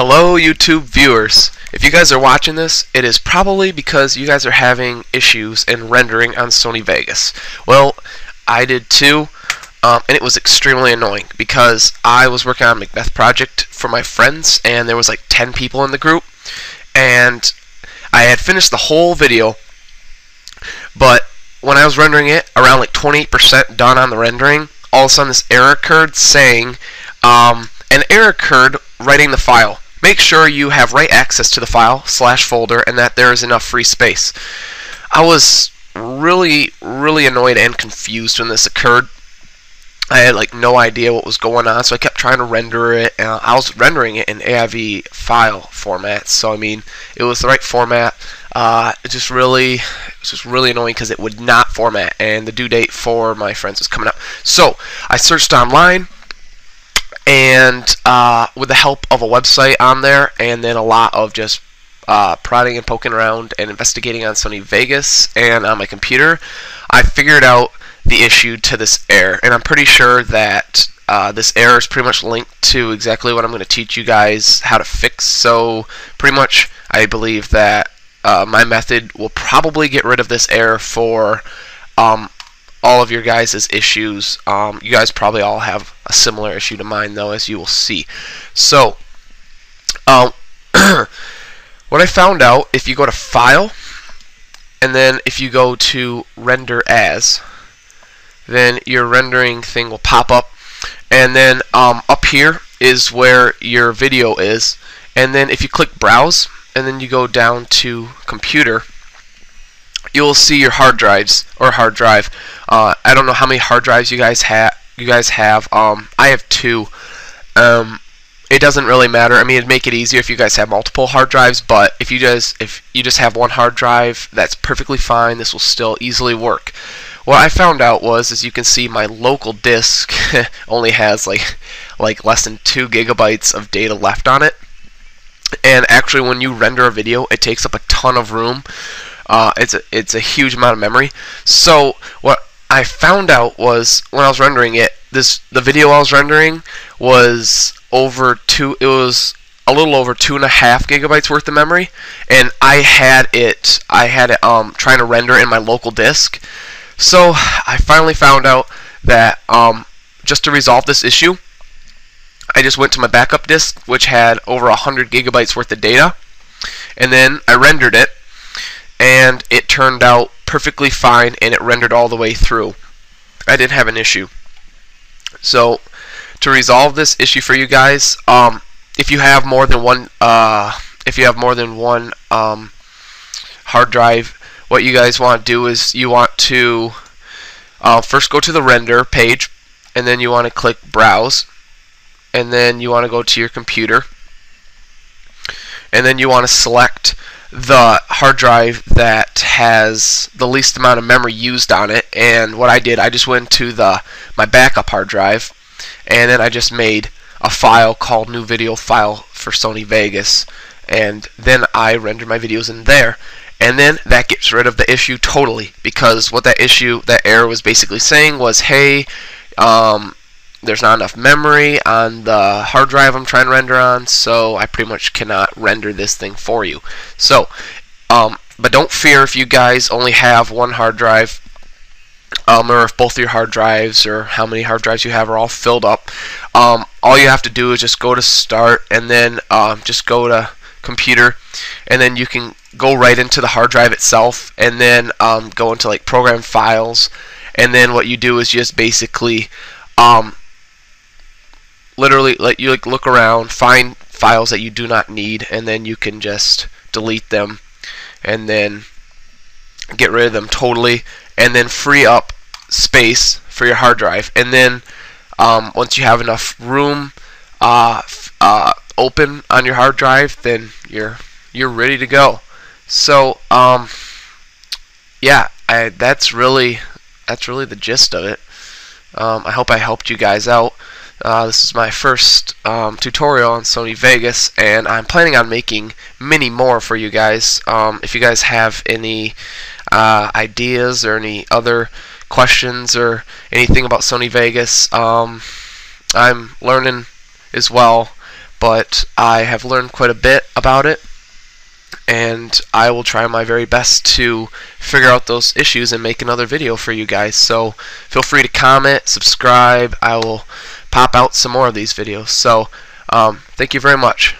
Hello YouTube viewers. If you guys are watching this, it is probably because you guys are having issues in rendering on Sony Vegas. Well, I did too, um, and it was extremely annoying because I was working on Macbeth project for my friends, and there was like 10 people in the group, and I had finished the whole video, but when I was rendering it, around like 28% done on the rendering, all of a sudden this error occurred saying, um, an error occurred writing the file. Make sure you have write access to the file slash folder and that there is enough free space. I was really, really annoyed and confused when this occurred. I had like no idea what was going on, so I kept trying to render it. Uh, I was rendering it in AIV file format, so I mean, it was the right format. Uh, it just really, it was just really annoying because it would not format, and the due date for my friends was coming up. So I searched online, and uh, with the help of a website on there, and then a lot of just uh, prodding and poking around and investigating on Sony Vegas and on my computer, I figured out the issue to this error. And I'm pretty sure that uh, this error is pretty much linked to exactly what I'm going to teach you guys how to fix. So pretty much I believe that uh, my method will probably get rid of this error for um, all of your guys' issues. Um, you guys probably all have a similar issue to mine, though, as you will see. So, um, what I found out, if you go to File, and then if you go to Render As, then your rendering thing will pop up. And then um, up here is where your video is. And then if you click Browse, and then you go down to Computer, you'll see your hard drives or hard drive. Uh, I don't know how many hard drives you guys have. You guys have. Um, I have two. Um, it doesn't really matter. I mean, it'd make it easier if you guys have multiple hard drives. But if you just if you just have one hard drive, that's perfectly fine. This will still easily work. What I found out was, as you can see, my local disk only has like like less than two gigabytes of data left on it. And actually, when you render a video, it takes up a ton of room. Uh, it's a, it's a huge amount of memory. So what I found out was when I was rendering it, this the video I was rendering was over two. It was a little over two and a half gigabytes worth of memory, and I had it. I had it um, trying to render in my local disk. So I finally found out that um, just to resolve this issue, I just went to my backup disk, which had over 100 gigabytes worth of data, and then I rendered it, and it turned out perfectly fine and it rendered all the way through. I didn't have an issue. So to resolve this issue for you guys, um, if you have more than one, uh, if you have more than one um, hard drive, what you guys want to do is you want to uh, first go to the render page, and then you want to click browse, and then you want to go to your computer, and then you want to select the hard drive that has the least amount of memory used on it. And what I did I just went to the my backup hard drive and then I just made a file called new video file for Sony Vegas. And then I render my videos in there. And then that gets rid of the issue totally because what that issue that error was basically saying was hey um, there's not enough memory on the hard drive I'm trying to render on, so I pretty much cannot render this thing for you. So, um, but don't fear if you guys only have one hard drive, um, or if both your hard drives or how many hard drives you have are all filled up. Um, all you have to do is just go to Start and then um, just go to Computer, and then you can go right into the hard drive itself, and then um, go into like Program Files, and then what you do is just basically um, literally let you like look around, find files that you do not need, and then you can just delete them, and then get rid of them totally, and then free up space for your hard drive. And then um, once you have enough room uh, uh, open on your hard drive, then you're you're ready to go. So um, yeah, I, that's really that's really the gist of it. Um, I hope I helped you guys out. Uh, this is my first um, tutorial on Sony Vegas and I'm planning on making many more for you guys. Um, if you guys have any uh, ideas or any other questions or anything about Sony Vegas, um, I'm learning as well but I have learned quite a bit about it and I will try my very best to figure out those issues and make another video for you guys. So feel free to comment, subscribe. I will pop out some more of these videos. So um, thank you very much.